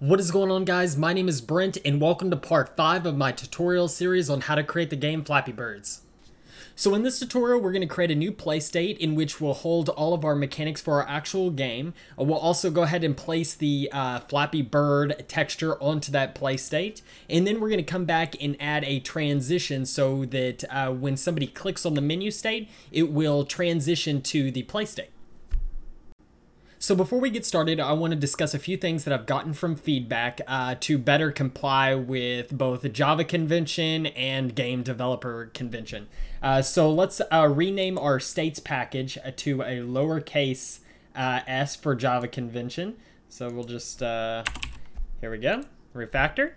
What is going on guys? My name is Brent and welcome to part 5 of my tutorial series on how to create the game Flappy Birds. So in this tutorial we're going to create a new play state in which we'll hold all of our mechanics for our actual game. Uh, we'll also go ahead and place the uh, Flappy Bird texture onto that play state and then we're going to come back and add a transition so that uh, when somebody clicks on the menu state it will transition to the play state. So before we get started, I want to discuss a few things that I've gotten from feedback uh, to better comply with both Java convention and game developer convention. Uh, so let's uh, rename our states package uh, to a lowercase uh, s for Java convention. So we'll just, uh, here we go, refactor.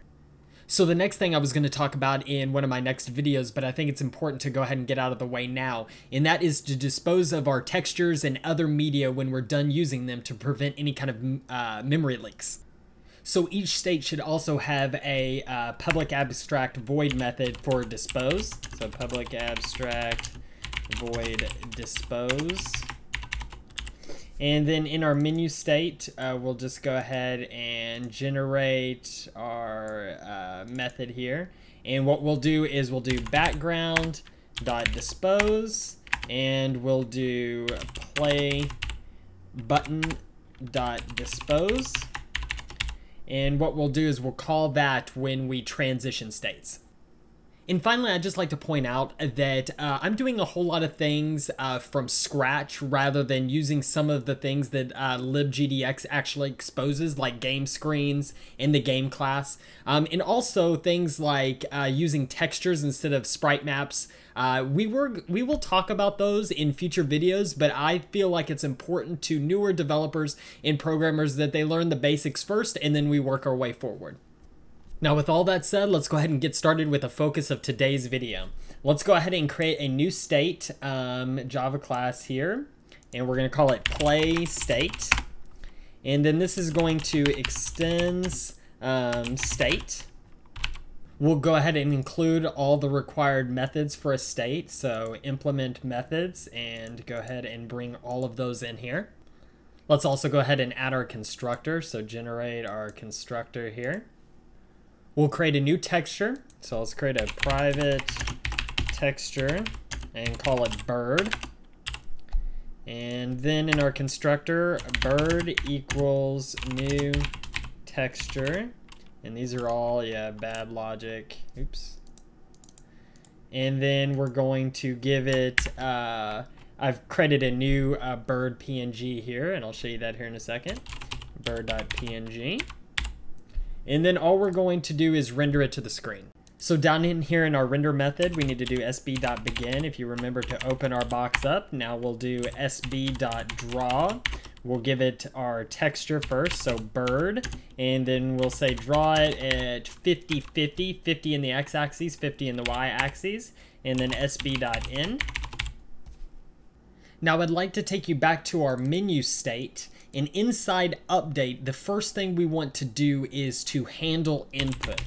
So the next thing I was going to talk about in one of my next videos, but I think it's important to go ahead and get out of the way now, and that is to dispose of our textures and other media when we're done using them to prevent any kind of uh, memory leaks. So each state should also have a uh, public abstract void method for dispose. So public abstract void dispose. And then in our menu state, uh, we'll just go ahead and generate our uh, method here. And what we'll do is we'll do background dot dispose and we'll do play button dot dispose. And what we'll do is we'll call that when we transition states. And finally, I'd just like to point out that uh, I'm doing a whole lot of things uh, from scratch rather than using some of the things that uh, libgdx actually exposes, like game screens in the game class. Um, and also things like uh, using textures instead of sprite maps. Uh, we were we will talk about those in future videos, but I feel like it's important to newer developers and programmers that they learn the basics first and then we work our way forward. Now with all that said, let's go ahead and get started with the focus of today's video. Let's go ahead and create a new state um, Java class here, and we're going to call it play state. And then this is going to extends um, state. We'll go ahead and include all the required methods for a state. So implement methods and go ahead and bring all of those in here. Let's also go ahead and add our constructor. So generate our constructor here. We'll create a new texture. So let's create a private texture and call it bird. And then in our constructor, bird equals new texture. And these are all, yeah, bad logic. Oops. And then we're going to give it, uh, I've created a new uh, bird PNG here, and I'll show you that here in a second. Bird.png. And then all we're going to do is render it to the screen. So down in here in our render method, we need to do sb.begin. If you remember to open our box up, now we'll do sb.draw. We'll give it our texture first, so bird, and then we'll say draw it at 50, 50, 50 in the x-axis, 50 in the y-axis, and then sb.end. Now I'd like to take you back to our menu state and inside update, the first thing we want to do is to handle input.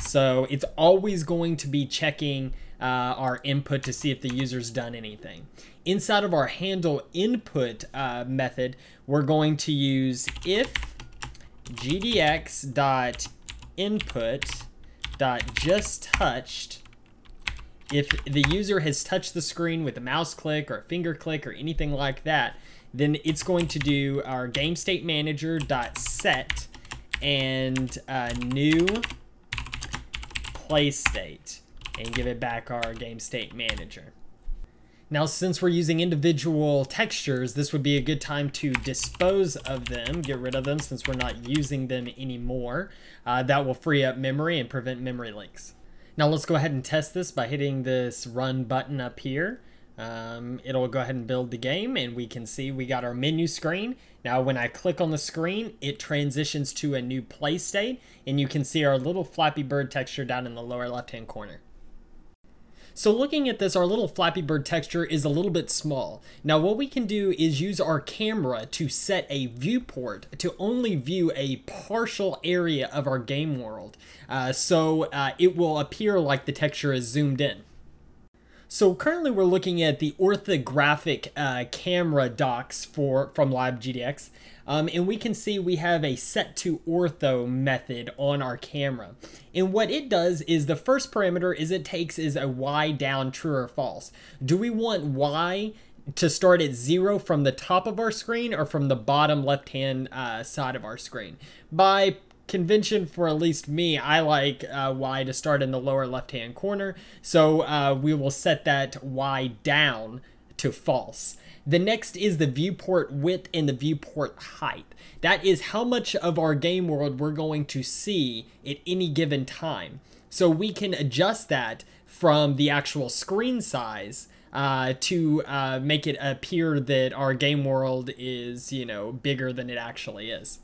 So it's always going to be checking uh, our input to see if the user's done anything. Inside of our handle input uh, method, we're going to use if gdx dot input dot just touched if the user has touched the screen with a mouse click or a finger click or anything like that, then it's going to do our game state manager dot set and a new play state and give it back our game state manager. Now, since we're using individual textures, this would be a good time to dispose of them, get rid of them since we're not using them anymore. Uh, that will free up memory and prevent memory leaks. Now let's go ahead and test this by hitting this run button up here. Um, it'll go ahead and build the game and we can see we got our menu screen. Now when I click on the screen, it transitions to a new play state and you can see our little Flappy Bird texture down in the lower left hand corner. So looking at this, our little Flappy Bird texture is a little bit small. Now what we can do is use our camera to set a viewport to only view a partial area of our game world. Uh, so uh, it will appear like the texture is zoomed in. So currently we're looking at the orthographic uh, camera docs for from LibGDX. Um, and we can see we have a set to ortho method on our camera. And what it does is the first parameter is it takes is a Y down true or false. Do we want Y to start at zero from the top of our screen or from the bottom left hand uh, side of our screen? By convention for at least me, I like uh, Y to start in the lower left hand corner. So uh, we will set that Y down to false. The next is the viewport width and the viewport height. That is how much of our game world we're going to see at any given time. So we can adjust that from the actual screen size uh, to uh, make it appear that our game world is, you know, bigger than it actually is.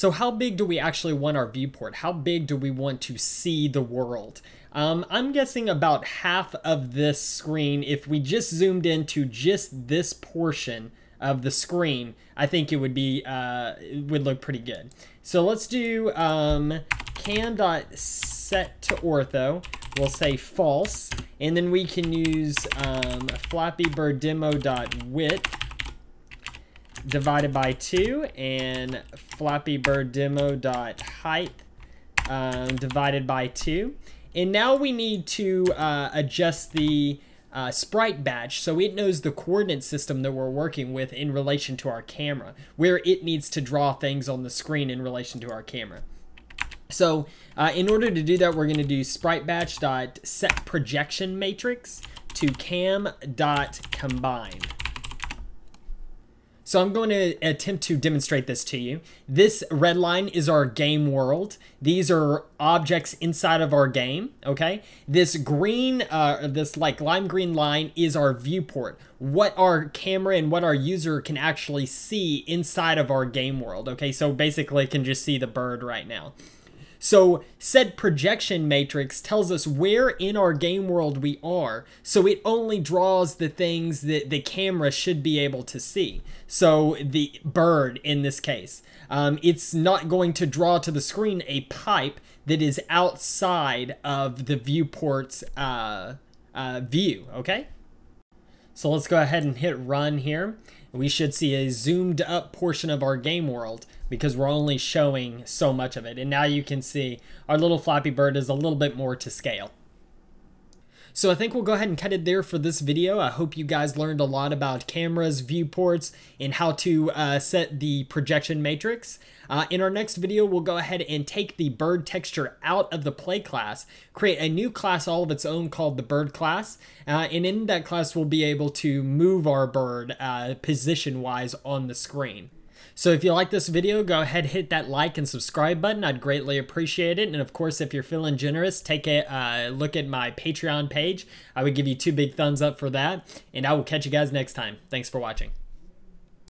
So how big do we actually want our viewport? How big do we want to see the world? Um, I'm guessing about half of this screen, if we just zoomed into just this portion of the screen, I think it would be, uh, it would look pretty good. So let's do um, cam.set to ortho. We'll say false, and then we can use um, flappybirdDemo.width divided by 2 and flappybirdDemo.height um, divided by 2. And now we need to uh, adjust the uh, sprite batch so it knows the coordinate system that we're working with in relation to our camera, where it needs to draw things on the screen in relation to our camera. So uh, in order to do that, we're going to do sprite batch dot set projection matrix to cam dot combine. So I'm going to attempt to demonstrate this to you. This red line is our game world. These are objects inside of our game, okay? This green, uh, this like lime green line is our viewport. What our camera and what our user can actually see inside of our game world, okay? So basically can just see the bird right now. So said projection matrix tells us where in our game world we are. So it only draws the things that the camera should be able to see. So the bird in this case, um, it's not going to draw to the screen a pipe that is outside of the viewport's uh, uh, view, okay? So let's go ahead and hit run here. We should see a zoomed up portion of our game world because we're only showing so much of it. And now you can see our little Flappy Bird is a little bit more to scale. So I think we'll go ahead and cut it there for this video. I hope you guys learned a lot about cameras, viewports, and how to uh, set the projection matrix. Uh, in our next video, we'll go ahead and take the bird texture out of the play class, create a new class all of its own called the bird class, uh, and in that class, we'll be able to move our bird uh, position-wise on the screen. So if you like this video, go ahead, hit that like and subscribe button. I'd greatly appreciate it. And of course, if you're feeling generous, take a uh, look at my Patreon page. I would give you two big thumbs up for that. And I will catch you guys next time. Thanks for watching.